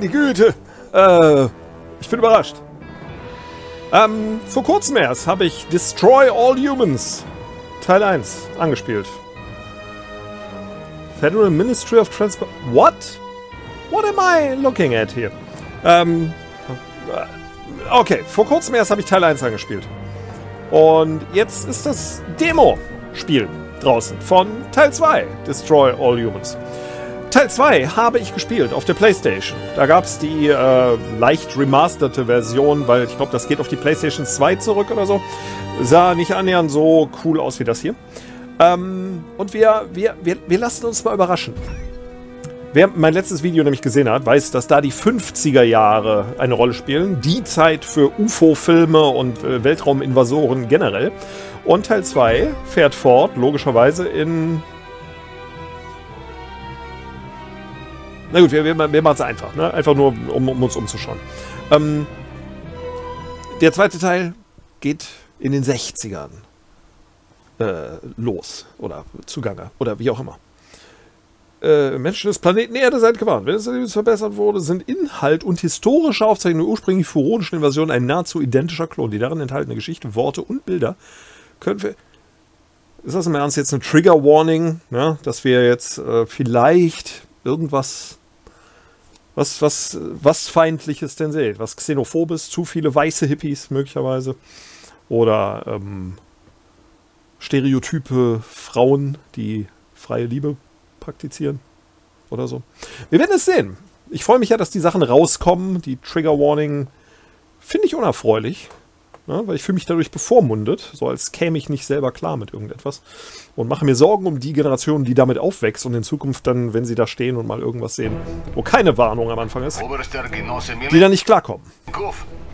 Äh, meine Güte. Äh, ich bin überrascht. Ähm, vor kurzem erst habe ich Destroy All Humans Teil 1 angespielt. Federal Ministry of Transport. What? What am I looking at here? Ähm, okay, vor kurzem erst habe ich Teil 1 angespielt. Und jetzt ist das Demo-Spiel draußen von Teil 2, Destroy All Humans. Teil 2 habe ich gespielt auf der Playstation. Da gab es die äh, leicht remasterte Version, weil ich glaube, das geht auf die Playstation 2 zurück oder so. Sah nicht annähernd so cool aus wie das hier. Ähm, und wir, wir, wir, wir lassen uns mal überraschen. Wer mein letztes Video nämlich gesehen hat, weiß, dass da die 50er Jahre eine Rolle spielen. Die Zeit für UFO-Filme und äh, Weltrauminvasoren generell. Und Teil 2 fährt fort, logischerweise, in Na gut, wir, wir, wir machen es einfach. Ne? Einfach nur, um, um uns umzuschauen. Ähm, der zweite Teil geht in den 60ern äh, los. Oder zugange. Oder wie auch immer. Äh, Menschen des Planeten Erde seid gewarnt. Wenn es verbessert wurde, sind Inhalt und historische Aufzeichnungen der ursprünglich furonischen Invasion ein nahezu identischer Klon. Die darin enthaltene Geschichte, Worte und Bilder können wir ist das im Ernst jetzt eine Trigger Warning, ne? dass wir jetzt äh, vielleicht irgendwas was, was, was Feindliches denn seht. Was Xenophobes, zu viele weiße Hippies möglicherweise. Oder ähm, stereotype Frauen, die freie Liebe praktizieren. Oder so. Wir werden es sehen. Ich freue mich ja, dass die Sachen rauskommen. Die Trigger Warning finde ich unerfreulich. Ne, weil ich fühle mich dadurch bevormundet, so als käme ich nicht selber klar mit irgendetwas. Und mache mir Sorgen um die Generation, die damit aufwächst und in Zukunft dann, wenn sie da stehen und mal irgendwas sehen, wo keine Warnung am Anfang ist, die dann nicht klarkommen.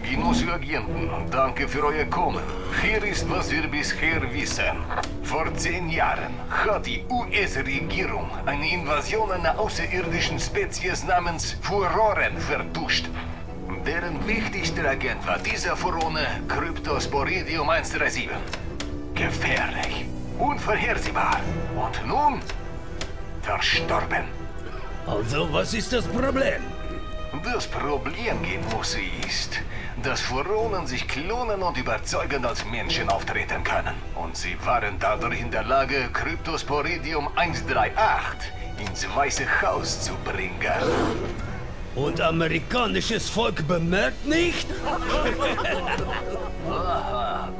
Genosse Agenten, danke für euer Kommen. Hier ist, was wir bisher wissen. Vor zehn Jahren hat die US-Regierung eine Invasion einer außerirdischen Spezies namens Furoren vertuscht. Deren wichtigster Agent war dieser Furone Cryptosporidium 137. Gefährlich, unvorhersehbar und nun verstorben. Also, was ist das Problem? Das Problem, Genosse, ist, dass Furonen sich klonen und überzeugend als Menschen auftreten können. Und sie waren dadurch in der Lage, Cryptosporidium 138 ins Weiße Haus zu bringen. Und amerikanisches Volk bemerkt nicht?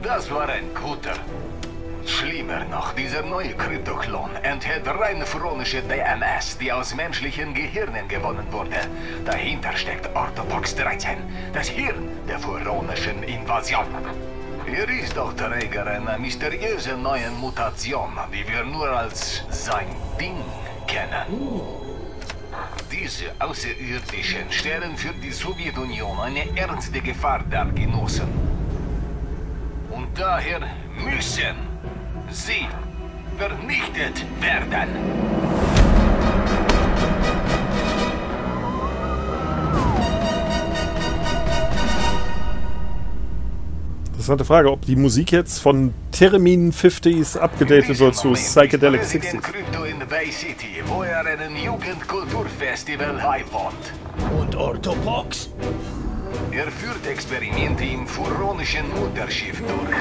Das war ein guter. Schlimmer noch, dieser neue Kryptoklon enthält rein phronische DMS, die aus menschlichen Gehirnen gewonnen wurde. Dahinter steckt Orthopox 13, das Hirn der furonischen Invasion. Er ist auch Träger einer mysteriösen neuen Mutation, die wir nur als sein Ding kennen. Diese Außerirdischen stellen für die Sowjetunion eine ernste Gefahr dar, Genossen. Und daher müssen sie vernichtet werden. Interessante Frage, ob die Musik jetzt von Termin 50s abgedatet wird zu Psychedelic 60s. Bay City, wo er einen Jugendkulturfestival beiwohnt. Und Orthopox? Er führt Experimente im furonischen Mutterschiff durch.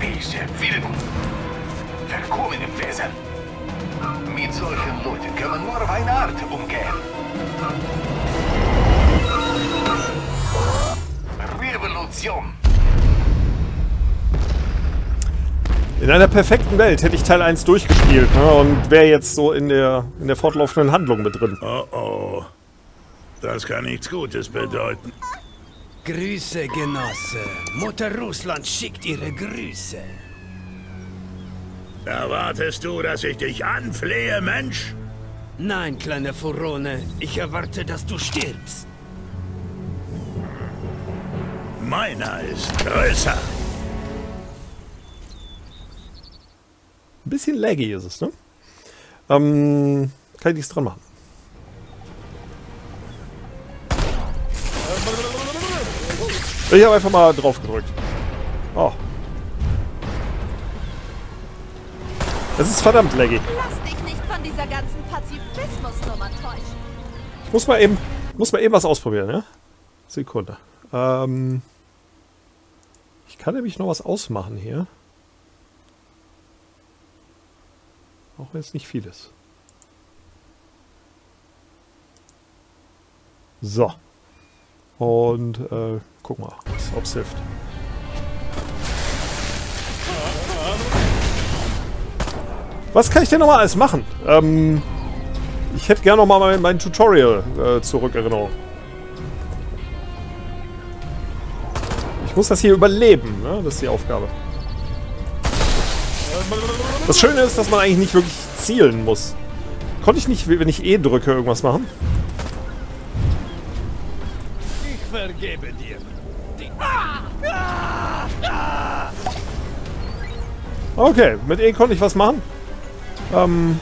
Diese wilden, verkommenen Wesen. Mit solchen Leuten kann man nur auf eine Art umgehen. Revolution. In einer perfekten Welt hätte ich Teil 1 durchgespielt ne, und wäre jetzt so in der, in der fortlaufenden Handlung mit drin. Oh oh. Das kann nichts Gutes bedeuten. Grüße, Genosse. Mutter Russland schickt ihre Grüße. Erwartest du, dass ich dich anflehe, Mensch? Nein, kleine Furone. Ich erwarte, dass du stirbst. Meiner ist größer. Ein bisschen laggy ist es, ne? Ähm, kann ich nichts dran machen. Ich habe einfach mal drauf gedrückt. Oh. Es ist verdammt laggy. Lass dich nicht von dieser ganzen Pazifismusnummer täuschen. Ich muss mal eben, muss mal eben was ausprobieren, ja? Sekunde. Ähm, ich kann nämlich noch was ausmachen hier. Auch wenn es nicht viel ist. So. Und äh, guck mal, ob es hilft. Was kann ich denn nochmal alles machen? Ähm, ich hätte gerne nochmal mein, mein Tutorial äh, zurückerinnerung. Ich muss das hier überleben, ne? Das ist die Aufgabe. Das Schöne ist, dass man eigentlich nicht wirklich zielen muss. Konnte ich nicht, wenn ich E drücke, irgendwas machen? Ich vergebe dir. Okay, mit E konnte ich was machen. Ähm,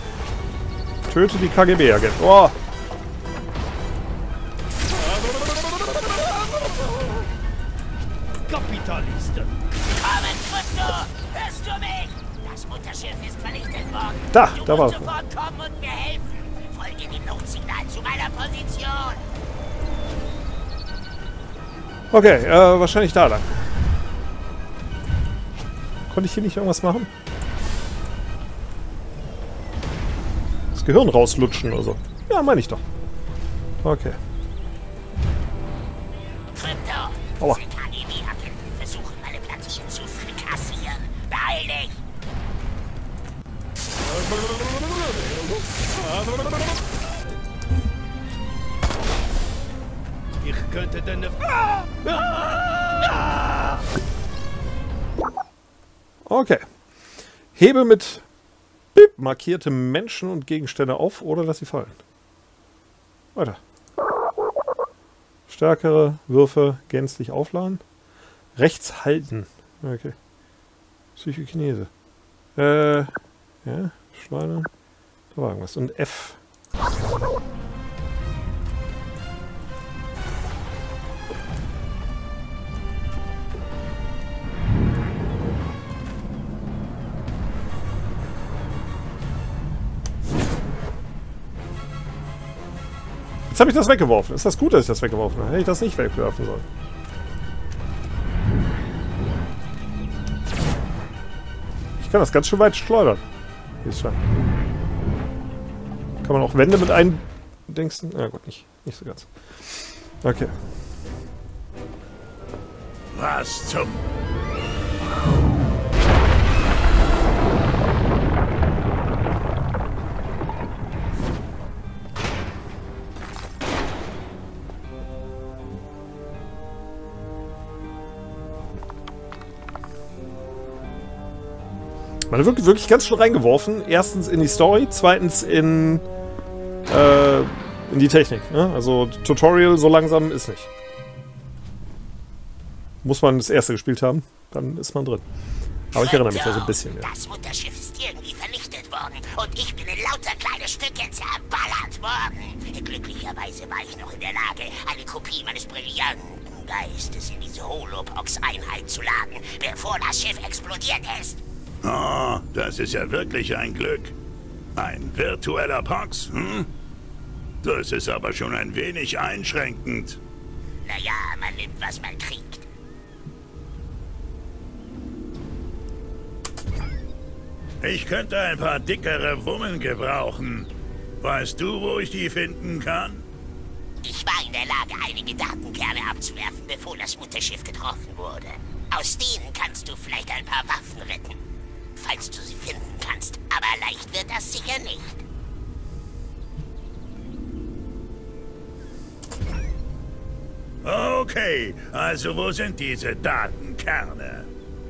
töte die KGB-Agent. Oh, Notsignal zu meiner Position. okay, äh, wahrscheinlich da lang. Konnte ich hier nicht irgendwas machen? Das Gehirn rauslutschen oder so. Ja, meine ich doch. Okay. Aua. Ich könnte deine... Okay. Hebe mit Bip markierte Menschen und Gegenstände auf oder lass sie fallen. Weiter. Stärkere Würfe gänzlich aufladen. Rechts halten. Okay. Psychokinese. Äh, ja, Schleudern. Da war irgendwas. Und F. Jetzt habe ich das weggeworfen. Ist das gut, dass ich das weggeworfen habe? Hätte ich das nicht wegwerfen sollen. Ich kann das ganz schön weit schleudern. Hier ist schon. Kann man auch Wände mit eindingsen? Ja gut, nicht, nicht so ganz. Okay. Was zum... Man wird wirklich ganz schön reingeworfen. Erstens in die Story, zweitens in, äh, in die Technik. Ne? Also Tutorial so langsam ist nicht. Muss man das erste gespielt haben, dann ist man drin. Aber ich erinnere mich da so ein bisschen. Ja. Das Mutterschiff ist irgendwie vernichtet worden und ich bin in lauter kleine Stücke zerballert worden. Glücklicherweise war ich noch in der Lage, eine Kopie meines brillanten Geistes in diese Holobox-Einheit zu laden, bevor das Schiff explodiert ist. Oh, das ist ja wirklich ein Glück. Ein virtueller Pox, hm? Das ist aber schon ein wenig einschränkend. Naja, man nimmt, was man kriegt. Ich könnte ein paar dickere Wummen gebrauchen. Weißt du, wo ich die finden kann? Ich war in der Lage, einige Datenkerne abzuwerfen, bevor das Mutterschiff getroffen wurde. Aus denen kannst du vielleicht ein paar Waffen retten. Falls du sie finden kannst. Aber leicht wird das sicher nicht. Okay, also wo sind diese Datenkerne?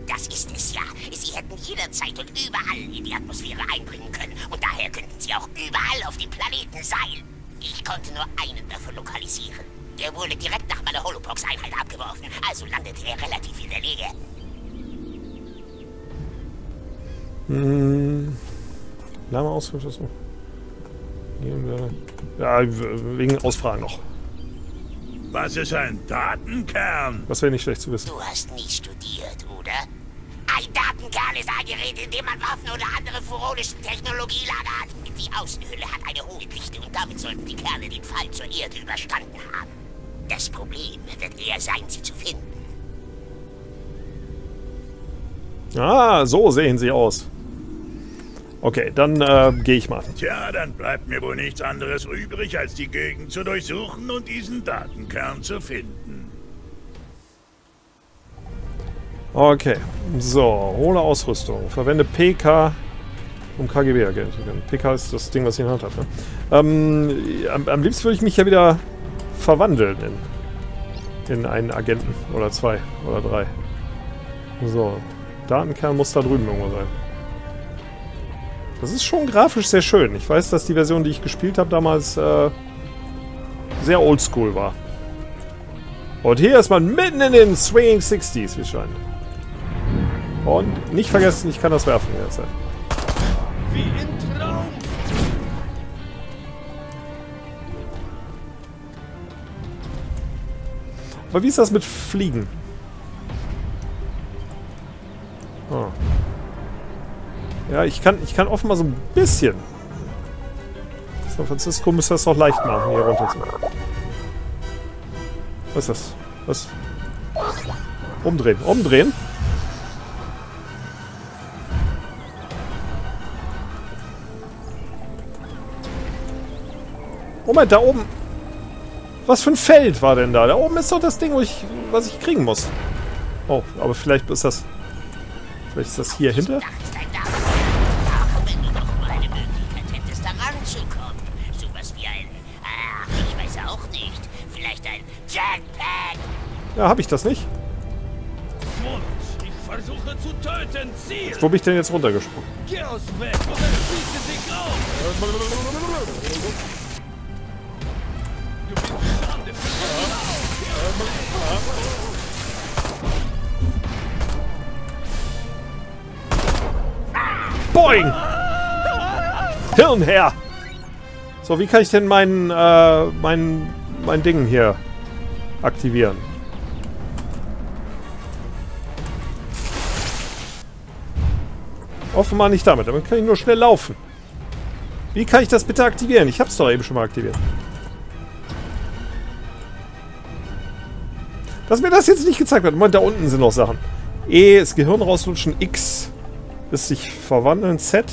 Das ist es ja. Sie hätten jederzeit und überall in die Atmosphäre eindringen können. Und daher könnten sie auch überall auf dem Planeten sein. Ich konnte nur einen davon lokalisieren. Der wurde direkt nach meiner Holobox-Einheit abgeworfen, also landete er relativ in der Nähe. Hm. Gehen wir- Ja, wegen Ausfragen noch. Was ist ein Datenkern? Das wäre nicht schlecht zu wissen. Du hast nie studiert, oder? Ein Datenkern ist ein Gerät, in dem man Waffen oder andere furonische Technologie lagert. Die Außenhülle hat eine hohe Dichte und damit sollten die Kerne den Fall zur Erde überstanden haben. Das Problem wird eher sein, sie zu finden. Ah, so sehen sie aus. Okay, dann äh, gehe ich mal. Tja, dann bleibt mir wohl nichts anderes übrig, als die Gegend zu durchsuchen und diesen Datenkern zu finden. Okay, so, hole Ausrüstung. Verwende PK, um KGB-Agent zu können. PK ist das Ding, was ich in der Hand habe. Ne? Ähm, am, am liebsten würde ich mich ja wieder verwandeln in, in einen Agenten. Oder zwei. Oder drei. So, Datenkern muss da drüben irgendwo sein. Das ist schon grafisch sehr schön. Ich weiß, dass die Version, die ich gespielt habe, damals äh, sehr oldschool war. Und hier ist man mitten in den Swinging 60s, wie es scheint. Und nicht vergessen, ich kann das werfen jederzeit. Wie im Traum. Aber wie ist das mit Fliegen? Oh. Ja, ich kann, ich kann offenbar so ein bisschen. San Francisco müsste das doch leicht machen, hier runter zu. Was ist das? Was? Umdrehen, umdrehen. Moment, da oben. Was für ein Feld war denn da? Da oben ist doch das Ding, wo ich, was ich kriegen muss. Oh, aber vielleicht ist das... Vielleicht ist das hier hinter? Ja, habe ich das nicht? Ich versuche zu töten. Wo bin ich denn jetzt runtergesprungen? Boing! Hirn her! So, wie kann ich denn mein, äh, mein, mein Ding hier aktivieren? Offenbar nicht damit. Damit kann ich nur schnell laufen. Wie kann ich das bitte aktivieren? Ich hab's doch eben schon mal aktiviert. Dass mir das jetzt nicht gezeigt wird. Moment, da unten sind noch Sachen. E ist Gehirn rauslutschen. X ist sich verwandeln. Z.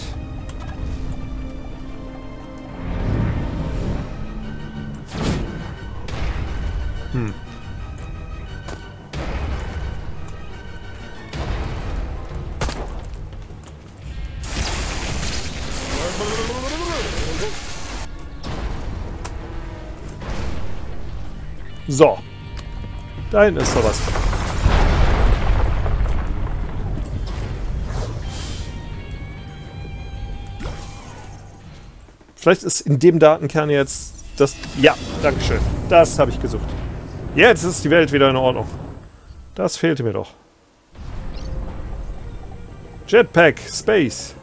So. Da hinten ist doch was. Vielleicht ist in dem Datenkern jetzt das... Ja, Dankeschön. Das habe ich gesucht. Jetzt ist die Welt wieder in Ordnung. Das fehlte mir doch. Jetpack, Space.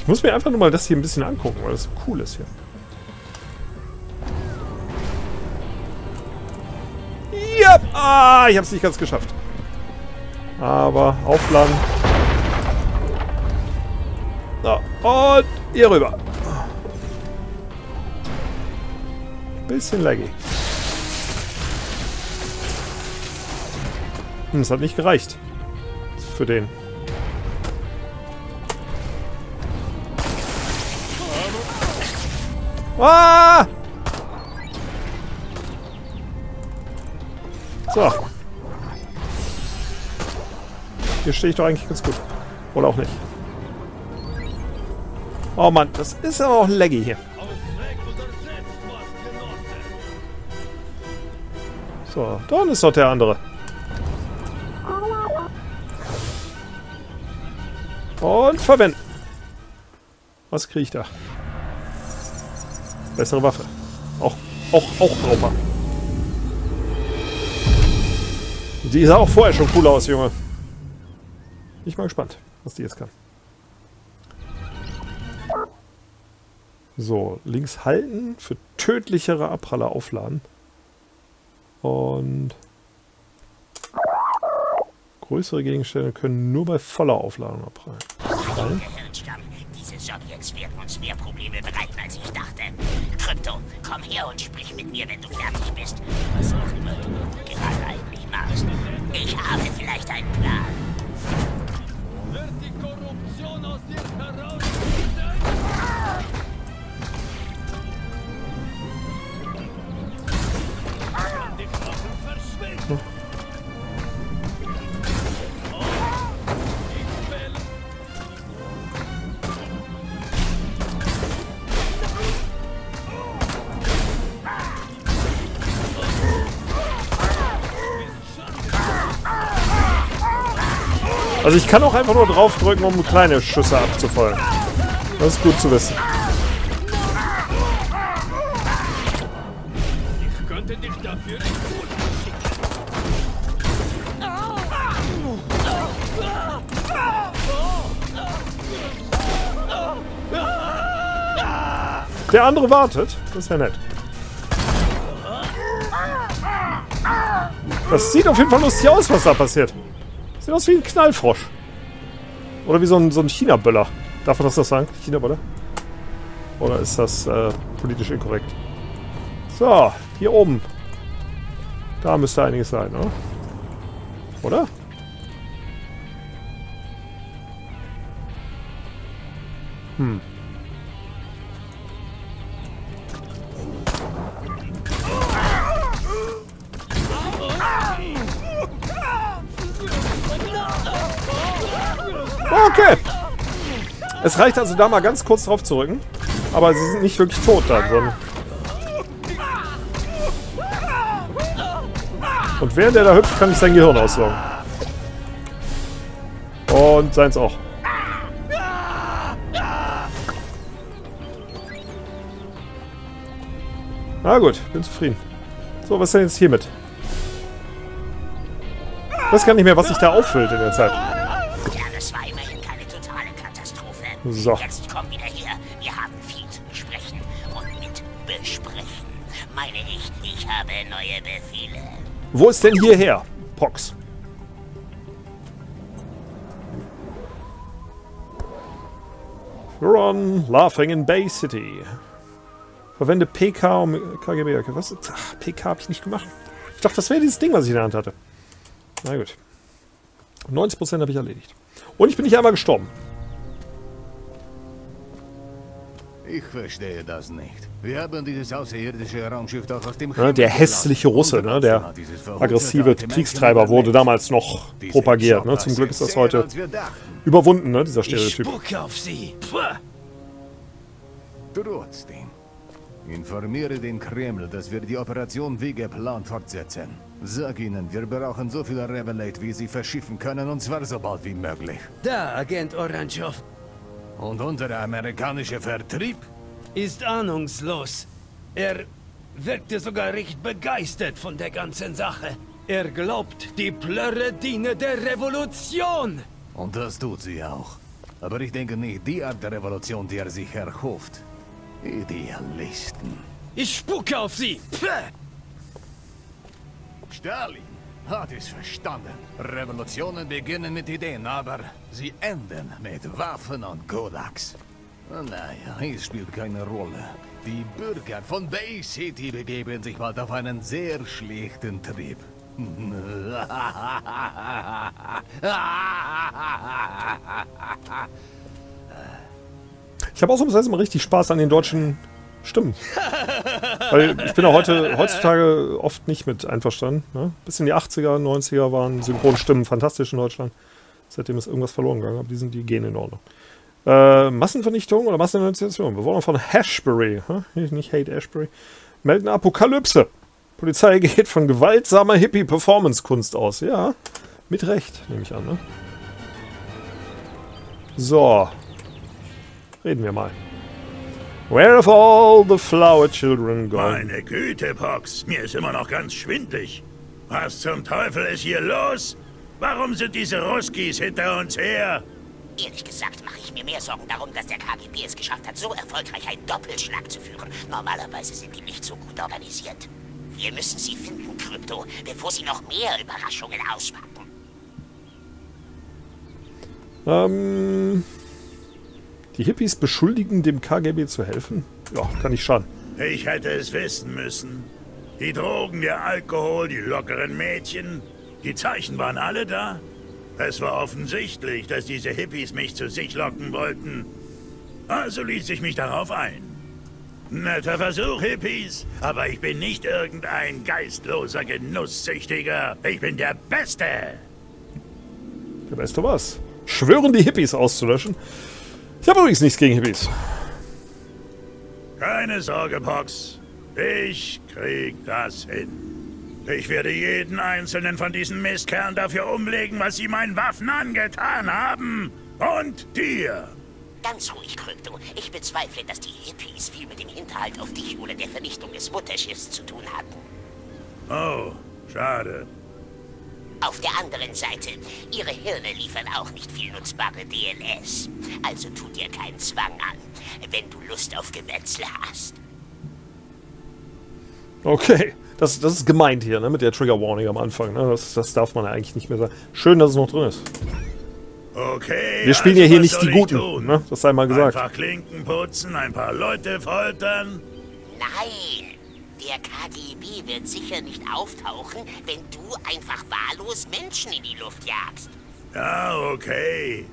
Ich muss mir einfach nur mal das hier ein bisschen angucken, weil das so cool ist hier. Ja! Ah, ich habe es nicht ganz geschafft. Aber aufladen. So, und hier rüber. Bisschen laggy. Hm, es hat nicht gereicht. Für den. Ah! So. Hier stehe ich doch eigentlich ganz gut. Oder auch nicht. Oh Mann, das ist aber auch laggy hier. So, da unten ist noch der andere. Und verwenden. Was kriege ich da? Bessere Waffe. Auch, auch, auch Rauper. Die sah auch vorher schon cool aus, Junge. Bin ich mal gespannt, was die jetzt kann. So, links halten für tödlichere Abpraller aufladen. Und Größere Gegenstände können nur bei voller Aufladung abprallen. Diese. Krypto, komm her und sprich mit mir, wenn du fertig bist. Was auch immer du gerade eigentlich machst. Ich habe vielleicht einen Plan. Wird die Korruption aus dir heraus? Also ich kann auch einfach nur draufdrücken, um kleine Schüsse abzufeuern. Das ist gut zu wissen. Der andere wartet. Das ist ja nett. Das sieht auf jeden Fall lustig aus, was da passiert. Sieht aus wie ein Knallfrosch. Oder wie so ein, so ein China-Böller. Darf man das sagen? China-Böller? Oder ist das äh, politisch inkorrekt? So, hier oben. Da müsste einiges sein, oder? Oder? Hm. Es reicht also da mal ganz kurz drauf zu rücken. Aber sie sind nicht wirklich tot dann, sondern... Und während der da hüpft, kann ich sein Gehirn aussaugen. Und seins auch. Na gut, bin zufrieden. So, was ist denn jetzt hiermit? Ich weiß gar nicht mehr, was sich da auffüllt in der Zeit. So. Jetzt komm wieder her. Wir haben viel zu besprechen. Und mit besprechen meine ich, ich habe neue Befehle. Wo ist denn hierher? Pox. Run, laughing in Bay City. Verwende PK um KGB. Okay, was? Ach, PK habe ich nicht gemacht. Ich dachte, das wäre dieses Ding, was ich in der Hand hatte. Na gut. 90% habe ich erledigt. Und ich bin nicht einmal gestorben. Ich verstehe das nicht. Wir haben dieses außerirdische Raumschiff doch aus dem Ja, der hässliche Russe, ne, der aggressive Kriegstreiber wurde damals noch propagiert. Ne? Zum Glück ist das heute überwunden, ne, dieser Ich Stereotyp. spucke auf sie. Trotzdem. Informiere den Kreml, dass wir die Operation wie geplant fortsetzen. Sag ihnen, wir brauchen so viel Revelate, wie sie verschiffen können, und zwar so bald wie möglich. Da, Agent Orangeov, Und unser amerikanischer Vertrieb? ist ahnungslos. Er wirkte sogar recht begeistert von der ganzen Sache. Er glaubt, die Plörre diene der Revolution. Und das tut sie auch. Aber ich denke nicht die Art der Revolution, die er sich erhofft. Idealisten. Ich spucke auf sie. Puh. Stalin hat es verstanden. Revolutionen beginnen mit Ideen, aber sie enden mit Waffen und Kodaks. Naja, es spielt keine Rolle. Die Bürger von Bay City begeben sich bald auf einen sehr schlechten Trip. Ich habe ausnahmsweise mal richtig Spaß an den deutschen Stimmen. Weil ich bin ja heute, heutzutage oft nicht mit einverstanden. Ne? Bis in die 80er, 90er waren Synchronstimmen fantastisch in Deutschland. Seitdem ist irgendwas verloren gegangen, aber die, sind, die gehen in Ordnung. Äh, Massenvernichtung oder Massendenunziation. Bewohner von Hashbury, hä? nicht Hate Ashbury, melden Apokalypse. Polizei geht von gewaltsamer Hippie-Performance-Kunst aus. Ja, mit Recht, nehme ich an. Ne? So, reden wir mal. Where have all the flower children gone? Meine Güte, Pox, mir ist immer noch ganz schwindlig. Was zum Teufel ist hier los? Warum sind diese Ruskis hinter uns her? Ehrlich gesagt mache ich mir mehr Sorgen darum, dass der KGB es geschafft hat, so erfolgreich einen Doppelschlag zu führen. Normalerweise sind die nicht so gut organisiert. Wir müssen sie finden, Krypto, bevor sie noch mehr Überraschungen auspacken. Ähm, die Hippies beschuldigen, dem KGB zu helfen? Ja, kann nicht schaden. Ich hätte es wissen müssen. Die Drogen, der Alkohol, die lockeren Mädchen, die Zeichen waren alle da. Es war offensichtlich, dass diese Hippies mich zu sich locken wollten. Also ließ ich mich darauf ein. Netter Versuch, Hippies, aber ich bin nicht irgendein geistloser Genusssüchtiger. Ich bin der Beste. Weißt du was? Schwören die Hippies auszulöschen? Ich habe übrigens nichts gegen Hippies. Keine Sorge, Pox. Ich krieg das hin. Ich werde jeden einzelnen von diesen Mistkerlen dafür umlegen, was sie meinen Waffen angetan haben. Und dir. Ganz ruhig, Krypto. Ich bezweifle, dass die Hippies viel mit dem Hinterhalt auf dich oder der Vernichtung des Mutterschiffs zu tun hatten. Oh, schade. Auf der anderen Seite, ihre Hirne liefern auch nicht viel nutzbare DLS. Also tu dir keinen Zwang an, wenn du Lust auf Gemetzel hast. Okay, das, das ist gemeint hier, ne, mit der Trigger Warning am Anfang. Ne? Das, das darf man ja eigentlich nicht mehr sagen. Schön, dass es noch drin ist. Okay. Wir spielen also ja hier was nicht die Guten, tun? ne? Das sei mal gesagt. Einfach Klinken putzen, ein paar Leute foltern. Nein, der KGB wird sicher nicht auftauchen, wenn du einfach wahllos Menschen in die Luft jagst. Ja, okay.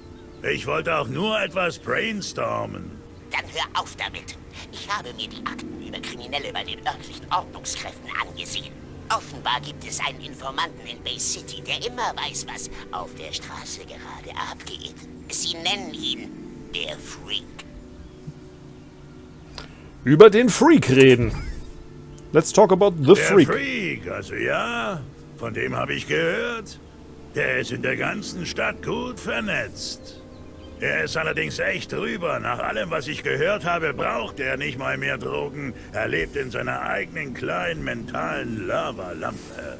Ich wollte auch nur etwas brainstormen. Dann hör auf damit. Ich habe mir die Akten über Kriminelle bei den örtlichen Ordnungskräften angesehen. Offenbar gibt es einen Informanten in Bay City, der immer weiß, was auf der Straße gerade abgeht. Sie nennen ihn der Freak. Über den Freak reden. Let's talk about the Der Freak. Freak, also ja, von dem habe ich gehört. Der ist in der ganzen Stadt gut vernetzt. Er ist allerdings echt drüber. Nach allem, was ich gehört habe, braucht er nicht mal mehr Drogen. Er lebt in seiner eigenen kleinen mentalen Lavalampe.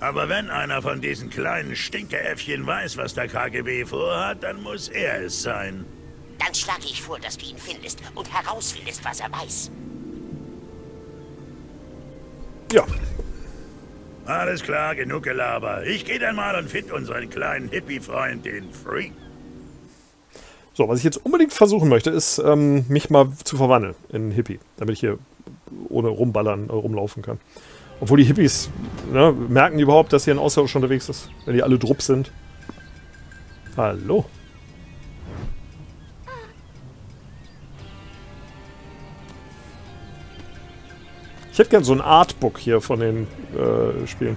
Aber wenn einer von diesen kleinen Stinkeäffchen weiß, was der KGB vorhat, dann muss er es sein. Dann schlage ich vor, dass du ihn findest und herausfindest, was er weiß. Ja, Alles klar, genug Gelaber. Ich gehe dann mal und finde unseren kleinen Hippie-Freund, den Freak. So, was ich jetzt unbedingt versuchen möchte, ist, ähm, mich mal zu verwandeln in Hippie, damit ich hier ohne rumballern äh, rumlaufen kann. Obwohl die Hippies, ne, merken die überhaupt, dass hier ein Außerirdischer unterwegs ist, wenn die alle drupp sind. Hallo. Ich hätte gern so ein Artbook hier von den äh, Spielen,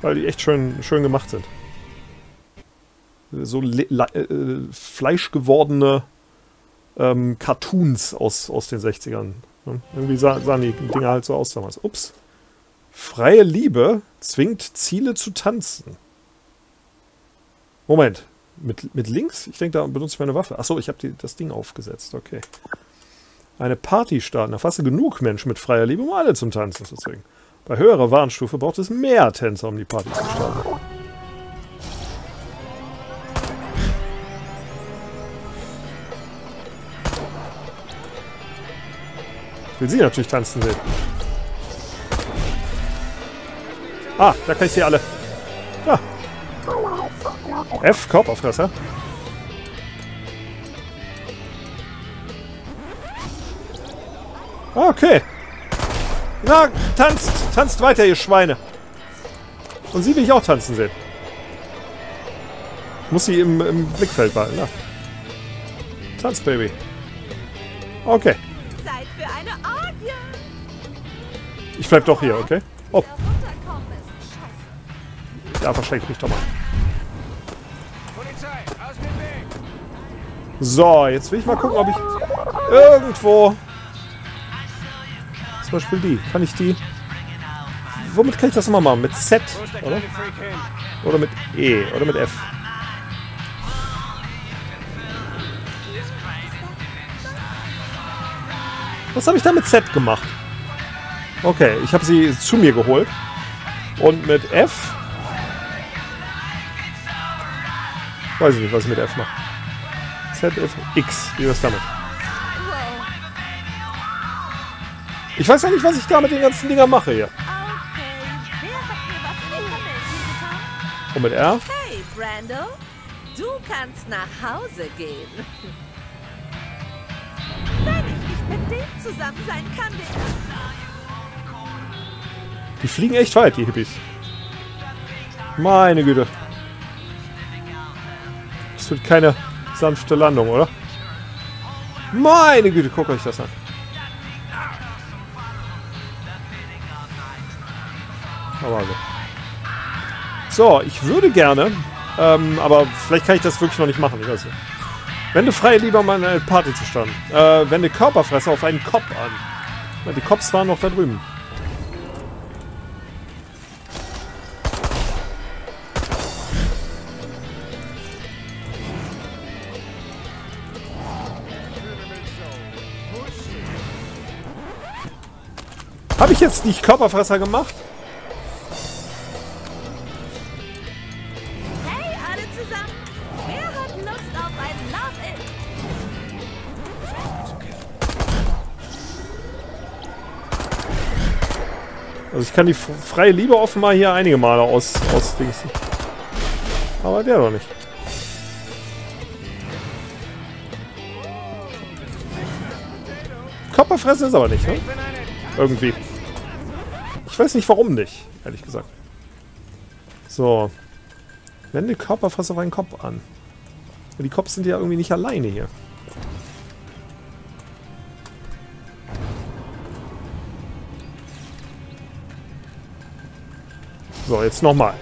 weil die echt schön, schön gemacht sind so le- äh, fleischgewordene ähm, Cartoons aus, aus den 60ern. Ne? Irgendwie sah, sahen die Dinger halt so aus damals. Ups. Freie Liebe zwingt Ziele zu tanzen. Moment. Mit, mit links? Ich denke, da benutze ich meine Waffe. Achso, ich habe das Ding aufgesetzt. Okay. Eine Party starten. Erfasse genug Menschen mit freier Liebe, um alle zum Tanzen zu zwingen. Bei höherer Warnstufe braucht es mehr Tänzer, um die Party zu starten. Ich will sie natürlich tanzen sehen. Ah, da kann ich sie alle. Ja. F, Körperfresser. Okay. Na, tanzt. Tanzt weiter, ihr Schweine. Und sie will ich auch tanzen sehen. Ich muss sie im, im Blickfeld behalten. Tanz, Baby. Okay. Zeit für eine Orgie. Ich bleib doch hier, okay? Oh, da verstecke ich mich doch mal. So, jetzt will ich mal gucken, ob ich irgendwo... Zum Beispiel die. Kann ich die... Womit kann ich das nochmal machen? Mit Z, oder? Oder mit E, oder mit F? Was habe ich da mit Z gemacht? Okay, ich habe sie zu mir geholt. Und mit F... Weiß ich nicht, was ich mit F mache. Z, F, X. Wie wär's damit? Ich weiß ja nicht, was ich da mit den ganzen Dingern mache hier. Und mit R? Hey, Brando. Du kannst nach Hause gehen. Wenn ich nicht mit dem zusammen sein kann, der... Die fliegen echt weit, die Hippies. Meine Güte. Das wird keine sanfte Landung, oder? Meine Güte, guckt euch das an. Aber so. So, ich würde gerne, ähm, aber vielleicht kann ich das wirklich noch nicht machen, ich weiß nicht. Wende frei lieber mal eine Partyzustand. Äh, wende Körperfresser auf einen Kopf an. Na, die Cops waren noch da drüben. Habe ich jetzt nicht Körperfresser gemacht? Kann die freie Liebe offenbar hier einige Male aus, aus Dingsen. Aber der doch nicht. Körperfressen ist aber nicht, ne? Irgendwie. Ich weiß nicht, warum nicht, ehrlich gesagt. So. Wende Körperfresser auf einen Kopf an. Die Cops sind ja irgendwie nicht alleine hier. So, jetzt nochmal.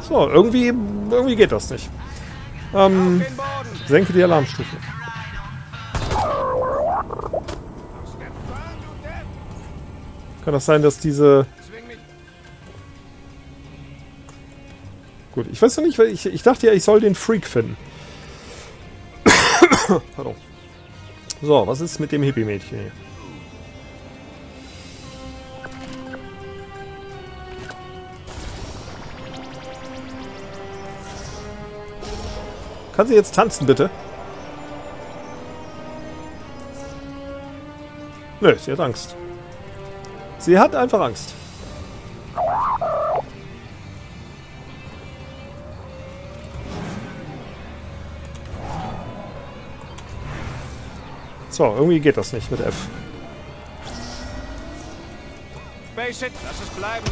So, irgendwie, irgendwie geht das nicht. Ähm, senke die Alarmstufe. Kann das sein, dass diese... Gut, ich weiß noch nicht, weil ich, ich dachte ja, ich soll den Freak finden. Pardon. So, was ist mit dem Hippie-Mädchen hier? Kann sie jetzt tanzen, bitte? Nö, sie hat Angst. Sie hat einfach Angst. So, irgendwie geht das nicht mit F. Face it, lass es bleiben.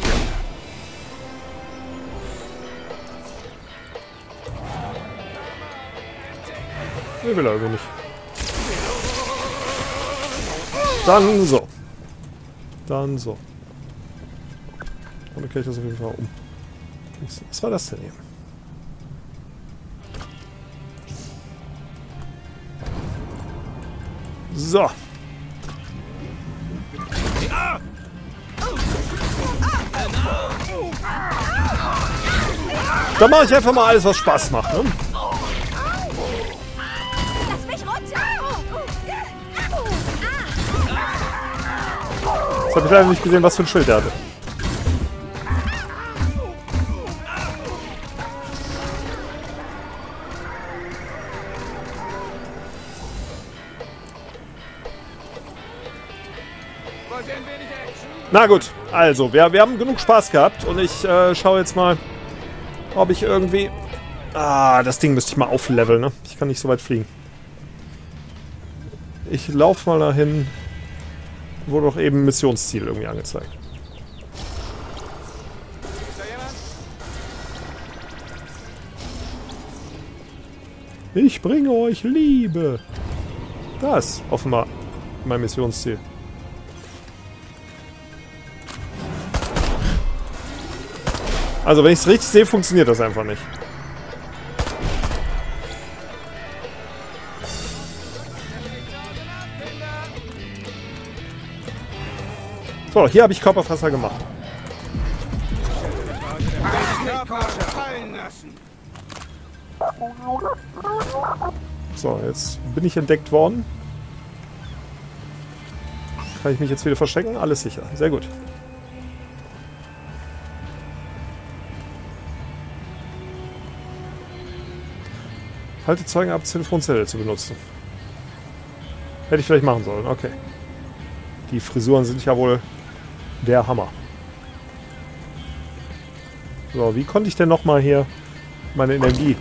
Nee, will irgendwie nicht. Dann so. Dann so. Damit kann ich das auf jeden Fall um. Was war das denn hier? So. Dann mache ich einfach mal alles, was Spaß macht. Ne? Habe ich leider nicht gesehen, was für ein Schild er hatte. Na gut, also, wir, wir haben genug Spaß gehabt und ich äh, schaue jetzt mal, ob ich irgendwie... Ah, das Ding müsste ich mal aufleveln, ne? Ich kann nicht so weit fliegen. Ich laufe mal dahin. Wurde doch eben Missionsziel irgendwie angezeigt. Ich bringe euch Liebe. Das, offenbar, mein Missionsziel. Also, wenn ich es richtig sehe, funktioniert das einfach nicht. So, hier habe ich Körperfresser gemacht. So, jetzt bin ich entdeckt worden. Kann ich mich jetzt wieder verstecken? Alles sicher. Sehr gut. Halte Zeugen ab, Telefonzelle zu benutzen. Hätte ich vielleicht machen sollen, okay. Die Frisuren sind ja wohl der Hammer. So, wie konnte ich denn nochmal hier meine Energie...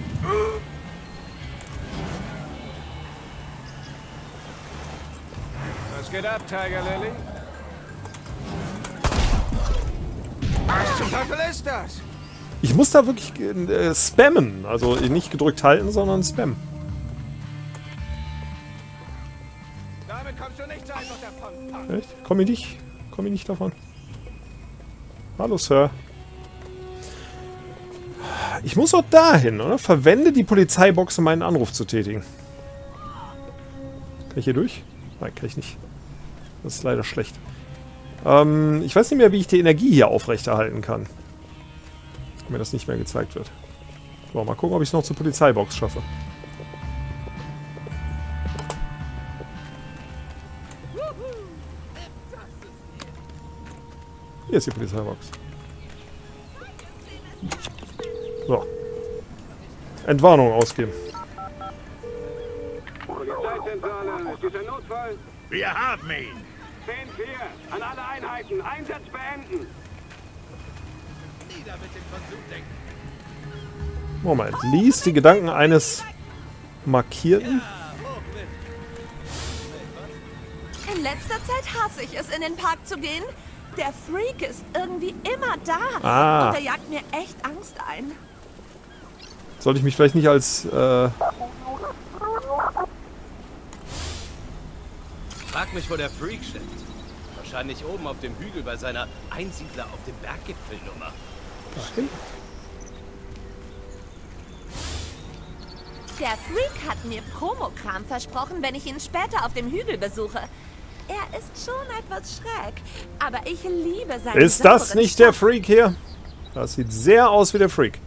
Was geht ab, Tiger Lily? Was zum Teufel ist das? Ich muss da wirklich äh, spammen. Also nicht gedrückt halten, sondern spammen. Damit kommst du nicht einfach davon. Echt? Komm ich nicht? Komm ich nicht davon? Hallo, Sir. Ich muss doch dahin, oder? Verwende die Polizeibox, um meinen Anruf zu tätigen. Kann ich hier durch? Nein, kann ich nicht. Das ist leider schlecht. Ähm, ich weiß nicht mehr, wie ich die Energie hier aufrechterhalten kann. Wenn mir das nicht mehr gezeigt wird. So, mal gucken, ob ich es noch zur Polizeibox schaffe. Hier ist die Polizeibox. So. Entwarnung ausgeben. Polizeizentrale, ist ein Notfall? Wir haben ihn. 10-4, an alle Einheiten, Einsatz beenden. Moment. Lies die Gedanken eines Markierten. In letzter Zeit hasse ich es, in den Park zu gehen. Der Freak ist irgendwie immer da. Ah. Und er jagt mir echt Angst ein. Sollte ich mich vielleicht nicht als... Äh, Frag mich, wo der Freak steckt. Wahrscheinlich oben auf dem Hügel bei seiner Einsiedler auf dem Berggipfelnummer. Der Freak hat mir Promokram versprochen, wenn ich ihn später auf dem Hügel besuche. Er ist schon etwas schräg, aber ich liebe seinen ist das nicht der Stoff. Freak hier? Das sieht sehr aus wie der Freak.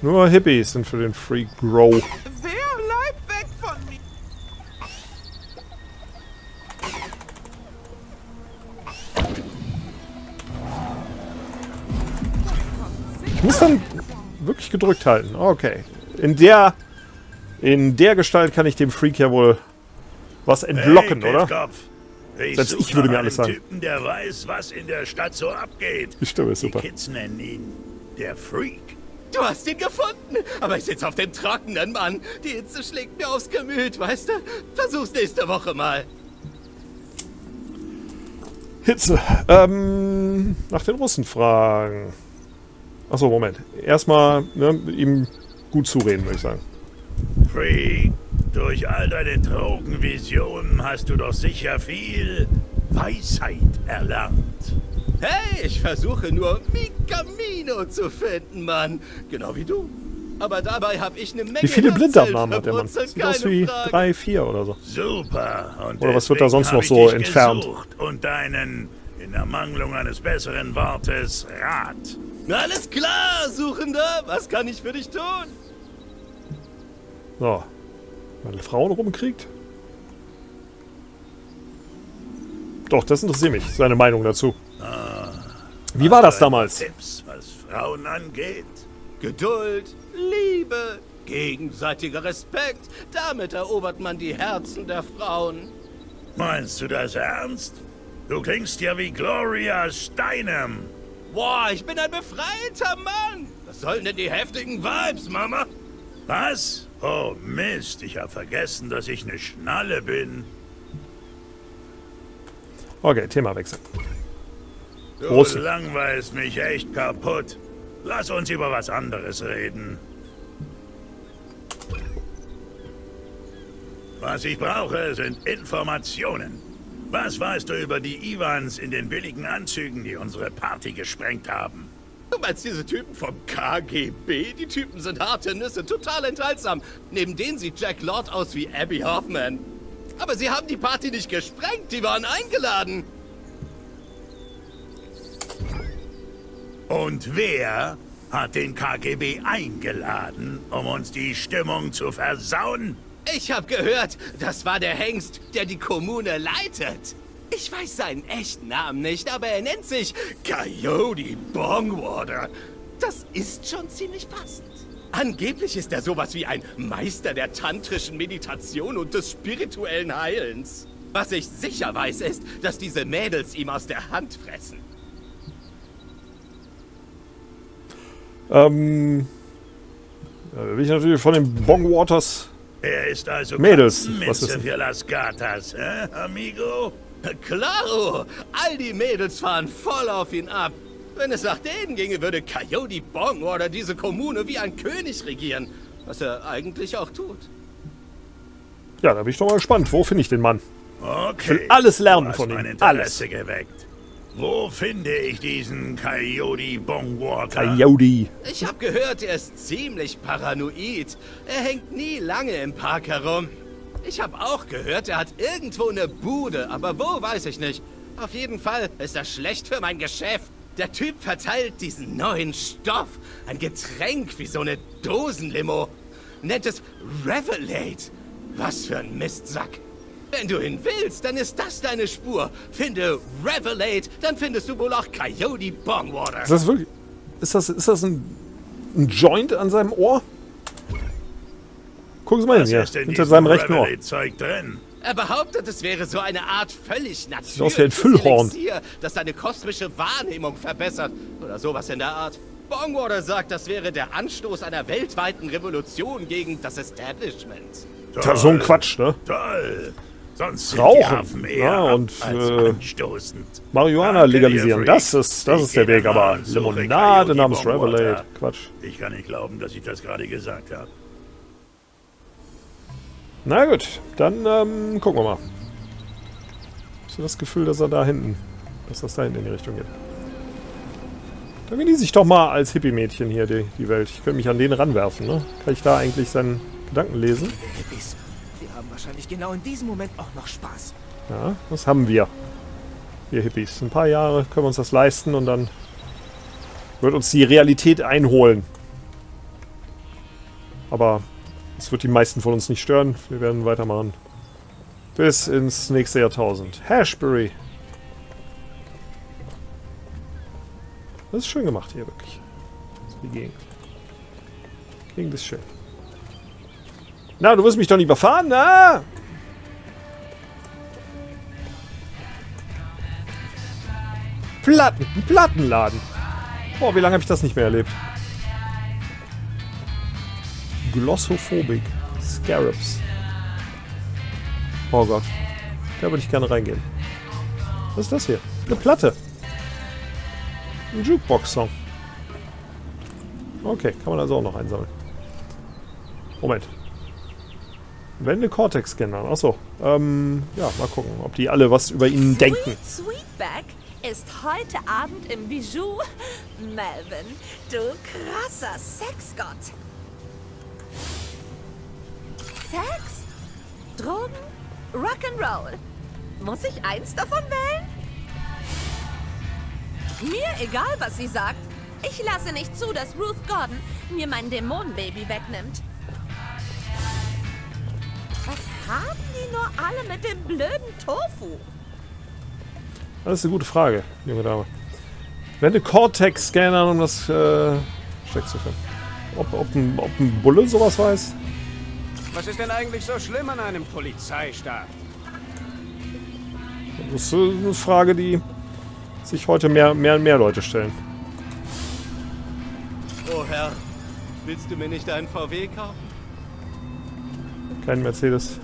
Nur Hippies sind für den Freak Grow. Wer bleibt weg von mir? Ich muss dann wirklich gedrückt halten. Okay. In der... In der Gestalt kann ich dem Freak ja wohl was entlocken, hey, oder? Ich, Selbst ich würde mir alles sagen. Typen, der weiß, was in der Stadt so abgeht. Die Stimme ist super. Die Kids nennen ihn der Freak. Du hast ihn gefunden, aber ich sitze auf dem Trockenen, Mann. Die Hitze schlägt mir aufs Gemüt, weißt du? Versuch's nächste Woche mal. Hitze. Ähm, nach den Russen fragen. Achso, Moment. Erstmal ne, ihm gut zureden, würde ich sagen. Freak, durch all deine Drogenvisionen hast du doch sicher viel Weisheit erlangt. Hey, ich versuche nur Mikamino zu finden, Mann. Genau wie du. Aber dabei habe ich eine Menge Wie viele Blinddarmnamen hat der Mann? Sieht aus wie Frage. drei, vier oder so. Super. Und Oder was wird da sonst noch so entfernt? Und deinen, in Ermangelung eines besseren Wortes, Rat. Alles klar, Suchender. Was kann ich für dich tun? So. Weil Frauen rumkriegt? Doch, das interessiert mich, seine Meinung dazu. Wie war das damals? Tipps, was Frauen angeht. Geduld, Liebe, gegenseitiger Respekt. Damit erobert man die Herzen der Frauen. Meinst du das ernst? Du klingst ja wie Gloria Steinem. Boah, ich bin ein befreiter Mann. Was sollen denn die heftigen Vibes, Mama? Was? Oh Mist, ich hab vergessen, dass ich eine Schnalle bin. Okay, Themawechsel. Du Russen. langweilst mich echt kaputt. Lass uns über was anderes reden. Was ich brauche, sind Informationen. Was weißt du über die Iwans in den billigen Anzügen, die unsere Party gesprengt haben? Du meinst diese Typen vom KGB? Die Typen sind harte Nüsse, total enthaltsam. Neben denen sieht Jack Lord aus wie Abby Hoffman. Aber sie haben die Party nicht gesprengt, die waren eingeladen. Und wer hat den KGB eingeladen, um uns die Stimmung zu versauen? Ich hab gehört, das war der Hengst, der die Kommune leitet. Ich weiß seinen echten Namen nicht, aber er nennt sich Coyote Bongwater. Das ist schon ziemlich passend. Angeblich ist er sowas wie ein Meister der tantrischen Meditation und des spirituellen Heilens. Was ich sicher weiß, ist, dass diese Mädels ihm aus der Hand fressen. Ähm. Da will ich natürlich von den Bongwaters. Er ist also Mädels, was ist für Las Gatas, hä, amigo? Klaro! All die Mädels fahren voll auf ihn ab. Wenn es nach denen ginge, würde Coyote Bong oder diese Kommune wie ein König regieren. Was er eigentlich auch tut. Ja, da bin ich doch mal gespannt. Wo finde ich den Mann? Okay. will alles lernen von ihm, Interesse geweckt. Wo finde ich diesen Coyote Bongwater? Coyote. Ich habe gehört, er ist ziemlich paranoid. Er hängt nie lange im Park herum. Ich habe auch gehört, er hat irgendwo eine Bude, aber wo weiß ich nicht. Auf jeden Fall ist das schlecht für mein Geschäft. Der Typ verteilt diesen neuen Stoff. Ein Getränk wie so eine Dosenlimo. Nennt es Revelate. Was für ein Mistsack. Wenn du ihn willst, dann ist das deine Spur. Finde Revelate, dann findest du wohl auch Coyote Bongwater. Ist das wirklich. Ist das, ist das ein, ein Joint an seinem Ohr? Gucken Sie mal hin denn Hinter seinem rechten Ohr. Er behauptet, es wäre so eine Art völlig aus wie ein natürliches Füllhorn. Elixier, das deine kosmische Wahrnehmung verbessert. Oder sowas in der Art. Bongwater sagt, das wäre der Anstoß einer weltweiten Revolution gegen das Establishment. Ja, so ein Quatsch, ne? Toll. Sonst Rauchen, die Affen eher ja, und, als äh. Marihuana legalisieren. Das ist, das Ich ist der Weg, aber Limonade namens. Revelate. Quatsch. Ich kann nicht glauben, dass ich das gerade gesagt habe. Na gut, dann ähm, gucken wir mal. Ich habe das Gefühl, dass er da hinten, dass das da hinten in die Richtung geht. Dann genieße ich doch mal als Hippie-Mädchen hier die, die Welt. Ich könnte mich an den ranwerfen, ne? Kann ich da eigentlich seinen Gedanken lesen? Hippies. Wir haben wahrscheinlich genau in diesem Moment auch noch Spaß. Ja, das haben wir. Wir Hippies. Ein paar Jahre können wir uns das leisten und dann wird uns die Realität einholen. Aber es wird die meisten von uns nicht stören. Wir werden weitermachen. Bis ins nächste Jahrtausend. Hashberry. Das ist schön gemacht hier, wirklich. Ist die Gegend. Gegend ist schön. Na, du wirst mich doch nicht überfahren, na? Platten, Plattenladen. Boah, wie lange habe ich das nicht mehr erlebt? Glossophobic. Scarabs. Oh Gott. Da würde ich gerne reingehen. Was ist das hier? Eine Platte. Ein Jukebox-Song. Okay, kann man also auch noch einsammeln. Moment. Wende Cortex scannen. Achso. Ähm, ja, mal gucken, ob die alle was über ihn denken. Sweet Sweetback ist heute Abend im Bijou. Melvin, du krasser Sexgott. Sex? Drogen? Rock'n'Roll. Muss ich eins davon wählen? Mir egal, was sie sagt. Ich lasse nicht zu, dass Ruth Gordon mir mein Dämonenbaby wegnimmt. Was haben die nur alle mit dem blöden Tofu? Das ist eine gute Frage, junge Dame. Wende Cortex-Scan an, um das äh, Steck zu finden. Ob, ob, ein, ob ein Bulle sowas weiß? Was ist denn eigentlich so schlimm an einem Polizeistaat? Das ist eine Frage, die sich heute mehr, mehr und mehr Leute stellen. Oh Herr, willst du mir nicht einen VW kaufen? Kein Mercedes.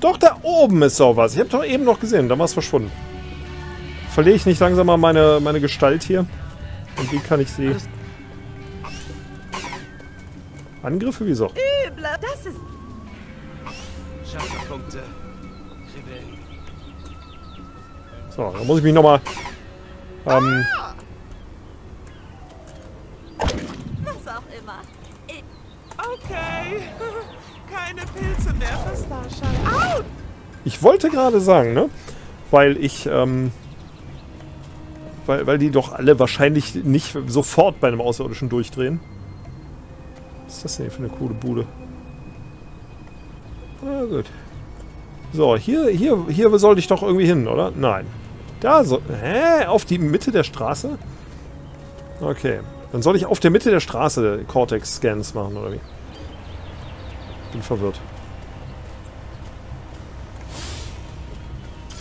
Doch, da oben ist auch was. Ich habe doch eben noch gesehen. Da war es verschwunden. Verliere ich nicht langsam mal meine, meine Gestalt hier? Und wie kann ich sie... Angriffe? Wieso? Das ist Schattenpunkte. Kribbeln. So, dann muss ich mich nochmal... Ähm, was auch immer. Ich, Okay. Keine Pilze mehr für Starshine. Au! Ich wollte gerade sagen, ne? Weil ich, ähm, weil, weil die doch alle wahrscheinlich nicht sofort bei einem Außerirdischen durchdrehen. Was ist das denn hier für eine coole Bude? Na gut. So, hier, hier, hier sollte ich doch irgendwie hin, oder? Nein. Da so. Hä? Auf die Mitte der Straße? Okay. Dann soll ich auf der Mitte der Straße Cortex-Scans machen, oder wie? Bin verwirrt.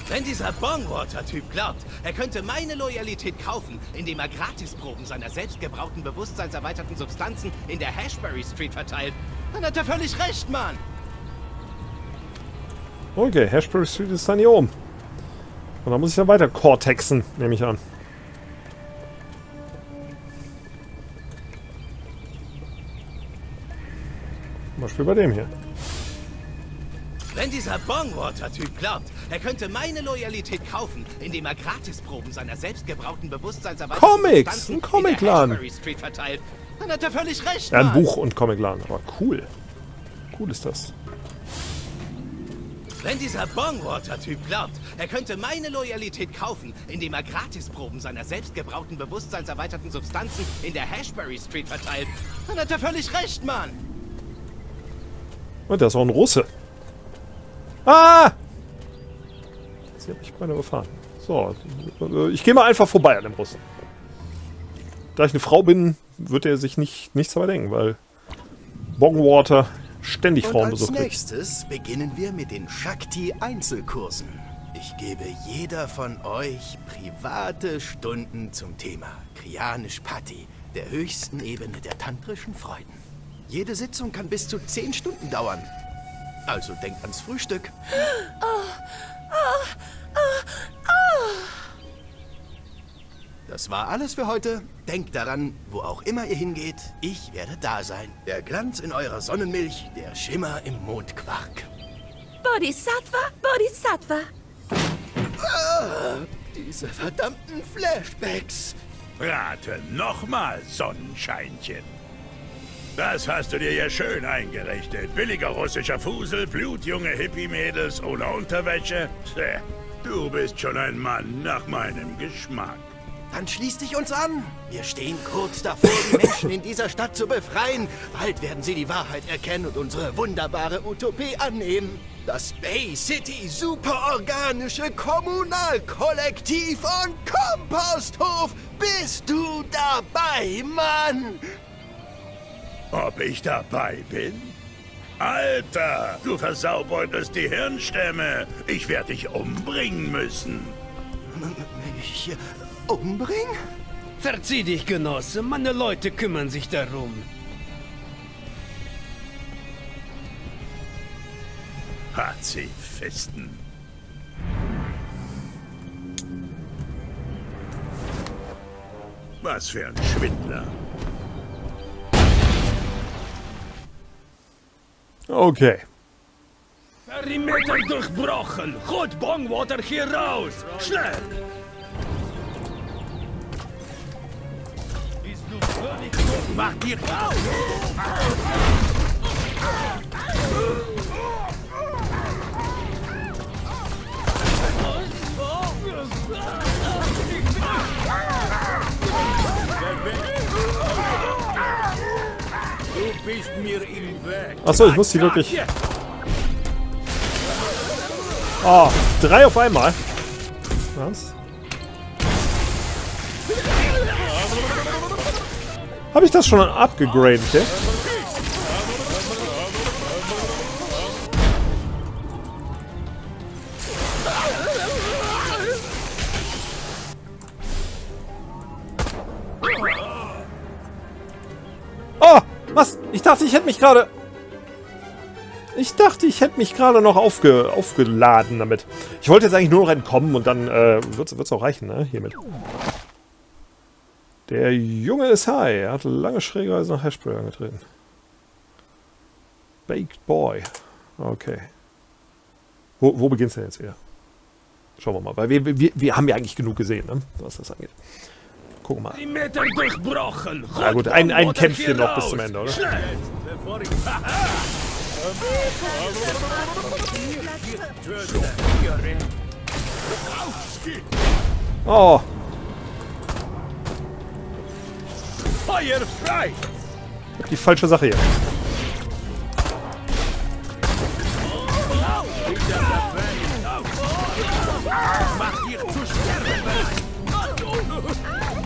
Wenn dieser Bongwater-Typ glaubt, er könnte meine Loyalität kaufen, indem er Gratisproben seiner selbstgebrauten bewusstseinserweiterten Substanzen in der Hashberry Street verteilt, dann hat er völlig recht, Mann. Okay, Hashberry Street ist dann hier oben. Und dann muss ich dann weiter Cortexen, nehme ich an. Zum Beispiel bei dem hier. Wenn dieser Bongwater-Typ glaubt, er könnte meine Loyalität kaufen, indem er Gratisproben seiner selbstgebrauten bewusstseinserweiterten Comics, ein Comicladen. Dann hat er völlig recht, Ja, ein. Buch- und Comicladen, aber cool. Cool ist das. Wenn dieser Bongwater-Typ glaubt, er könnte meine Loyalität kaufen, indem er Gratisproben seiner selbstgebrauten bewusstseinserweiterten Substanzen in der Hashberry Street verteilt, dann hat er völlig recht, Mann. Und da ist auch ein Russe. Ah! Sie hat mich beinahe überfahren. So, äh, ich gehe mal einfach vorbei an dem Russen. Da ich eine Frau bin, wird er sich nicht, nichts dabei denken, weil Bogwater ständig Frauen als besucht. nächstes beginnen wir mit den Shakti-Einzelkursen. Ich gebe jeder von euch private Stunden zum Thema Krianisch Patti, der höchsten Ebene der tantrischen Freuden. Jede Sitzung kann bis zu 10 Stunden dauern. Also denkt ans Frühstück. Das war alles für heute. Denkt daran, wo auch immer ihr hingeht, ich werde da sein. Der Glanz in eurer Sonnenmilch, der Schimmer im Mondquark. Bodhisattva, Bodhisattva. Diese verdammten Flashbacks. Rate nochmal, Sonnenscheinchen. Das hast du dir ja schön eingerichtet. Billiger russischer Fusel, blutjunge Hippie-Mädels ohne Unterwäsche. Du bist schon ein Mann nach meinem Geschmack. Dann schließ dich uns an. Wir stehen kurz davor, die Menschen in dieser Stadt zu befreien. Bald werden sie die Wahrheit erkennen und unsere wunderbare Utopie annehmen. Das Bay City Superorganische Kommunalkollektiv und Komposthof. Bist du dabei, Mann? Ob ich dabei bin? Alter, du versaubeutelst die Hirnstämme. Ich werde dich umbringen müssen. Mich umbringen? Verzieh dich, Genosse. Meine Leute kümmern sich darum. Pazifisten. Was für ein Schwindler. Okay. Perimeter durchbrochen. Gut, Bongwater hier raus. Schnell. Mach dir raus. Du bist mir im Weg. Achso, ich muss die wirklich... Oh, drei auf einmal. Was? Habe ich das schon abgegradet, ja? Oh, was? Ich dachte, ich hätte mich gerade... Ich dachte, ich hätte mich gerade noch aufge, aufgeladen damit. Ich wollte jetzt eigentlich nur noch entkommen und dann äh, wird es auch reichen, ne? Hiermit. Der Junge ist high. Er hat lange Schrägweise nach Hashspray angetreten. Baked Boy. Okay. Wo, wo beginnt es denn jetzt wieder? Schauen wir mal. Weil wir, wir, wir haben ja eigentlich genug gesehen, ne? was das angeht. Gucken wir mal. Perimeter durchbrochen. Na gut, ein, ein Kämpfchen hier noch bis zum Ende, oder? Oh, Feuer frei. ich hab die falsche Sache hier.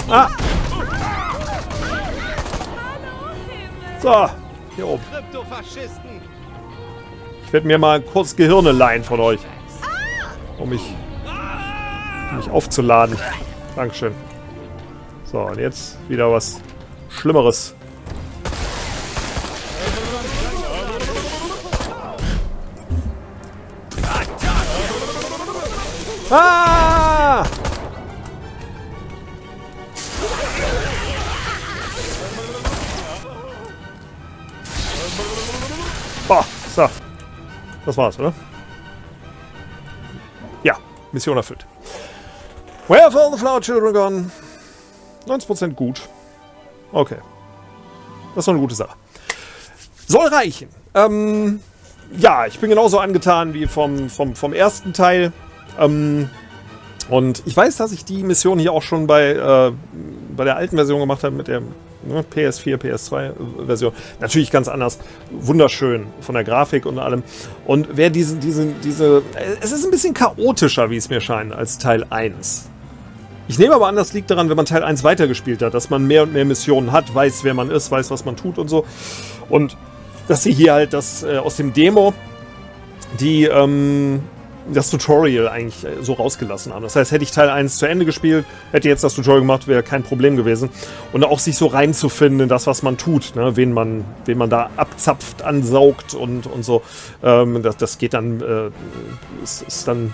Ah! So, hier oben. Ich werde mir mal kurz Gehirne leihen von euch. Um mich, um mich aufzuladen. Dankeschön. So, und jetzt wieder was Schlimmeres. Ah! Boah, so. Das war's, oder? Ja, Mission erfüllt. Where have all the flower children gone? 90% gut. Okay. Das ist doch eine gute Sache. Soll reichen. Ähm, ja, ich bin genauso angetan wie vom, vom, vom ersten Teil. Ähm, und ich weiß, dass ich die Mission hier auch schon bei, äh, bei der alten Version gemacht habe, mit der ne, PS4, PS2-Version. Natürlich ganz anders. Wunderschön von der Grafik und allem. Und wer diesen, diesen, diese. Es ist ein bisschen chaotischer, wie es mir scheint, als Teil 1. Ich nehme aber an, das liegt daran, wenn man Teil 1 weitergespielt hat, dass man mehr und mehr Missionen hat, weiß, wer man ist, weiß, was man tut und so. Und dass sie hier halt das äh, aus dem Demo die ähm, das Tutorial eigentlich äh, so rausgelassen haben. Das heißt, hätte ich Teil 1 zu Ende gespielt, hätte jetzt das Tutorial gemacht, wäre kein Problem gewesen. Und auch sich so reinzufinden in das, was man tut, ne? wen, man, wen man da abzapft, ansaugt und, und so. Ähm, das, das geht dann, äh, ist, ist dann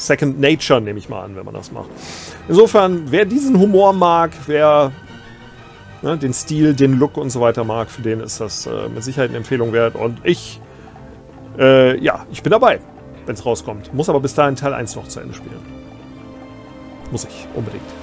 Second Nature, nehme ich mal an, wenn man das macht. Insofern, wer diesen Humor mag, wer ne, den Stil, den Look und so weiter mag, für den ist das äh, mit Sicherheit eine Empfehlung wert. Und ich, äh, ja, ich bin dabei, wenn es rauskommt. Muss aber bis dahin Teil 1 noch zu Ende spielen. Muss ich, unbedingt.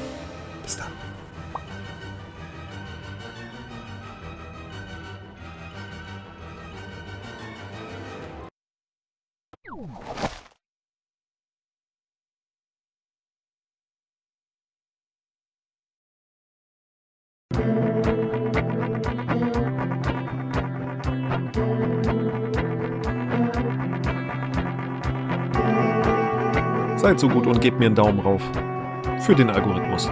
So gut und gebt mir einen Daumen rauf. Für den Algorithmus.